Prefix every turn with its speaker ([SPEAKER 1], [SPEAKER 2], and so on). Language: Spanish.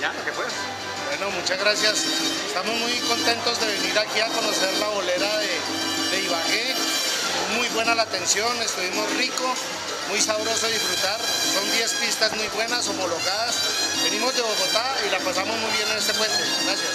[SPEAKER 1] ya, lo que puedas.
[SPEAKER 2] Bueno, muchas gracias. Estamos muy contentos de venir aquí a conocer la bolera de, de Ibagué. Muy buena la atención, estuvimos rico, muy sabroso disfrutar. Son 10 pistas muy buenas, homologadas. Venimos de Bogotá y la pasamos muy bien en este puente. Gracias.